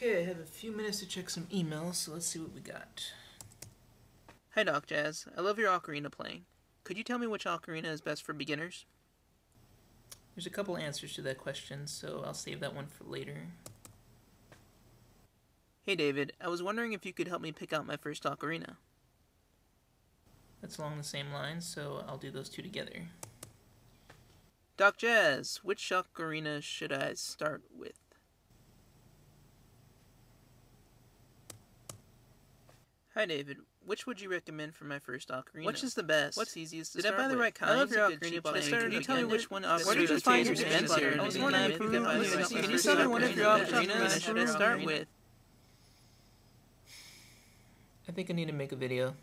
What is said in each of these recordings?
Okay, I have a few minutes to check some emails, so let's see what we got. Hi Doc Jazz, I love your ocarina playing. Could you tell me which ocarina is best for beginners? There's a couple answers to that question, so I'll save that one for later. Hey David, I was wondering if you could help me pick out my first ocarina. That's along the same lines, so I'll do those two together. Doc Jazz, which ocarina should I start with? Hi David, which would you recommend for my first ocarina? Which is the best? What's easiest to Did I buy the right kind? I love Is your it good ocarina cheap playing. starter Can you to tell me which with? one Where did ocarina you find is your expensive? answer? I was wondering you if you buy could it find from me the some Can you first tell me one of your ocarina ocarina should I start with? I think I need to make a video.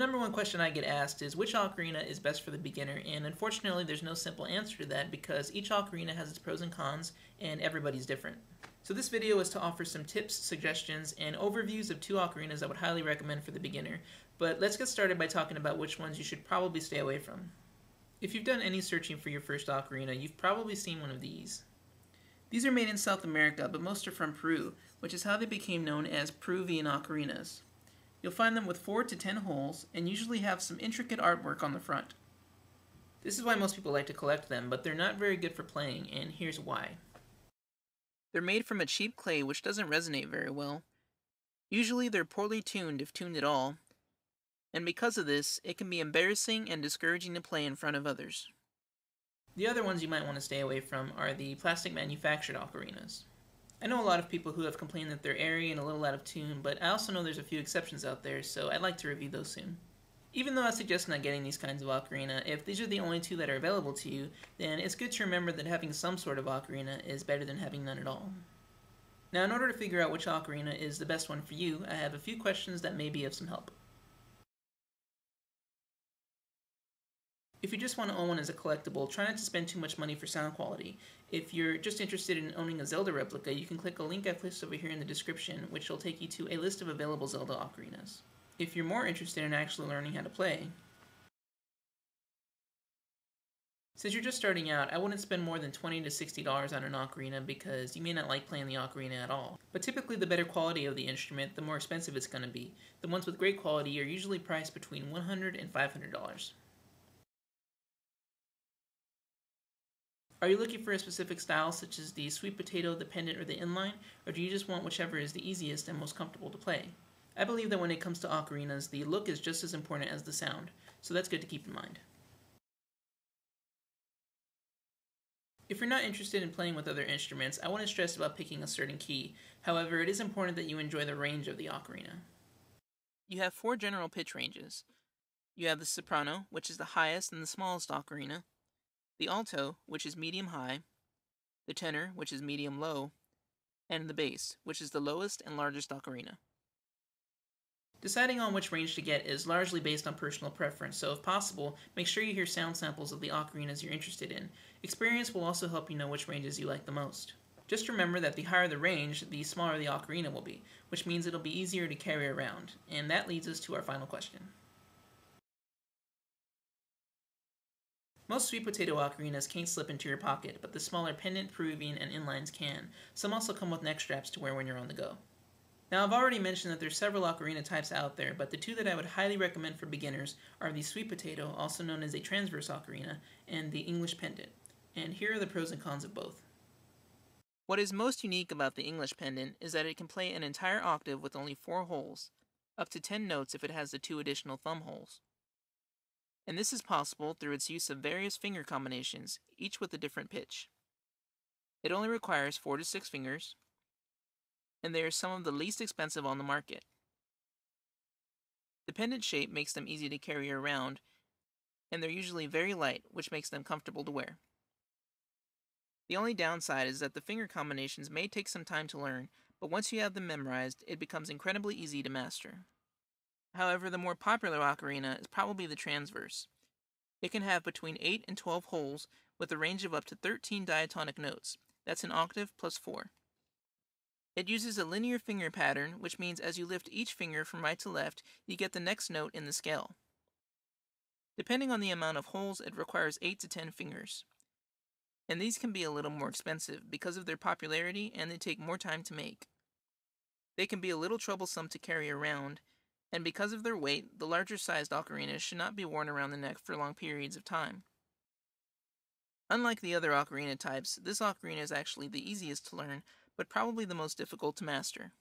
Number one question I get asked is which ocarina is best for the beginner? And unfortunately, there's no simple answer to that because each ocarina has its pros and cons, and everybody's different. So this video is to offer some tips, suggestions, and overviews of two ocarinas I would highly recommend for the beginner. But let's get started by talking about which ones you should probably stay away from. If you've done any searching for your first ocarina, you've probably seen one of these. These are made in South America, but most are from Peru, which is how they became known as Peruvian ocarinas. You'll find them with 4 to 10 holes and usually have some intricate artwork on the front. This is why most people like to collect them, but they're not very good for playing, and here's why. They're made from a cheap clay which doesn't resonate very well. Usually they're poorly tuned if tuned at all, and because of this, it can be embarrassing and discouraging to play in front of others. The other ones you might want to stay away from are the plastic manufactured ocarinas. I know a lot of people who have complained that they're airy and a little out of tune, but I also know there's a few exceptions out there, so I'd like to review those soon. Even though I suggest not getting these kinds of ocarina, if these are the only two that are available to you, then it's good to remember that having some sort of ocarina is better than having none at all. Now, in order to figure out which ocarina is the best one for you, I have a few questions that may be of some help. If you just want to own one as a collectible, try not to spend too much money for sound quality. If you're just interested in owning a Zelda replica, you can click a link I've placed over here in the description, which will take you to a list of available Zelda ocarinas. If you're more interested in actually learning how to play, since you're just starting out, I wouldn't spend more than 20 to $60 on an ocarina because you may not like playing the ocarina at all. But typically the better quality of the instrument, the more expensive it's going to be. The ones with great quality are usually priced between $100 and $500. Are you looking for a specific style such as the sweet potato, the pendant, or the inline, or do you just want whichever is the easiest and most comfortable to play? I believe that when it comes to ocarinas, the look is just as important as the sound, so that's good to keep in mind. If you're not interested in playing with other instruments, I want to stress about picking a certain key. However, it is important that you enjoy the range of the ocarina. You have four general pitch ranges. You have the soprano, which is the highest and the smallest ocarina, the alto, which is medium high, the tenor, which is medium low, and the bass, which is the lowest and largest ocarina. Deciding on which range to get is largely based on personal preference, so if possible, make sure you hear sound samples of the ocarinas you're interested in. Experience will also help you know which ranges you like the most. Just remember that the higher the range, the smaller the ocarina will be, which means it'll be easier to carry around. And that leads us to our final question. Most sweet potato ocarinas can't slip into your pocket, but the smaller pendant, Peruvian, and inlines can. Some also come with neck straps to wear when you're on the go. Now, I've already mentioned that there's several ocarina types out there, but the two that I would highly recommend for beginners are the sweet potato, also known as a transverse ocarina, and the English pendant. And here are the pros and cons of both. What is most unique about the English pendant is that it can play an entire octave with only four holes, up to 10 notes if it has the two additional thumb holes. And this is possible through its use of various finger combinations, each with a different pitch. It only requires 4 to 6 fingers, and they are some of the least expensive on the market. The pendant shape makes them easy to carry around, and they're usually very light, which makes them comfortable to wear. The only downside is that the finger combinations may take some time to learn, but once you have them memorized, it becomes incredibly easy to master. However, the more popular ocarina is probably the transverse. It can have between 8 and 12 holes with a range of up to 13 diatonic notes. That's an octave plus 4. It uses a linear finger pattern, which means as you lift each finger from right to left, you get the next note in the scale. Depending on the amount of holes, it requires 8 to 10 fingers. And these can be a little more expensive because of their popularity and they take more time to make. They can be a little troublesome to carry around, and because of their weight, the larger sized ocarinas should not be worn around the neck for long periods of time. Unlike the other ocarina types, this ocarina is actually the easiest to learn, but probably the most difficult to master.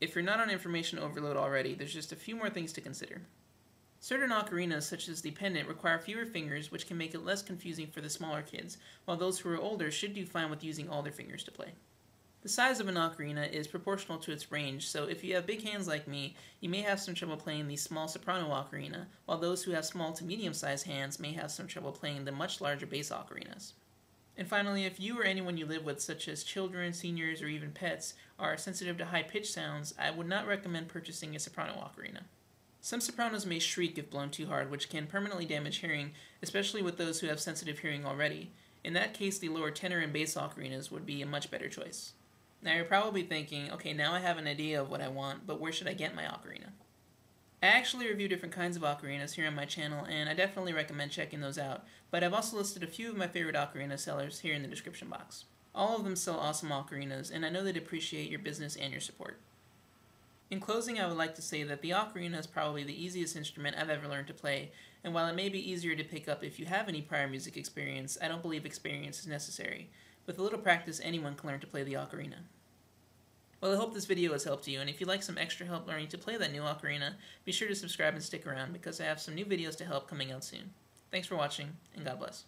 If you're not on information overload already, there's just a few more things to consider. Certain ocarinas, such as the pendant, require fewer fingers, which can make it less confusing for the smaller kids, while those who are older should do fine with using all their fingers to play. The size of an ocarina is proportional to its range, so if you have big hands like me, you may have some trouble playing the small soprano ocarina, while those who have small to medium sized hands may have some trouble playing the much larger bass ocarinas. And finally, if you or anyone you live with, such as children, seniors, or even pets, are sensitive to high pitched sounds, I would not recommend purchasing a soprano ocarina. Some sopranos may shriek if blown too hard, which can permanently damage hearing, especially with those who have sensitive hearing already. In that case, the lower tenor and bass ocarinas would be a much better choice. Now you're probably thinking, okay, now I have an idea of what I want, but where should I get my ocarina? I actually review different kinds of ocarinas here on my channel, and I definitely recommend checking those out, but I've also listed a few of my favorite ocarina sellers here in the description box. All of them sell awesome ocarinas, and I know they'd appreciate your business and your support. In closing, I would like to say that the ocarina is probably the easiest instrument I've ever learned to play, and while it may be easier to pick up if you have any prior music experience, I don't believe experience is necessary. With a little practice, anyone can learn to play the ocarina. Well, I hope this video has helped you, and if you'd like some extra help learning to play that new ocarina, be sure to subscribe and stick around because I have some new videos to help coming out soon. Thanks for watching, and God bless.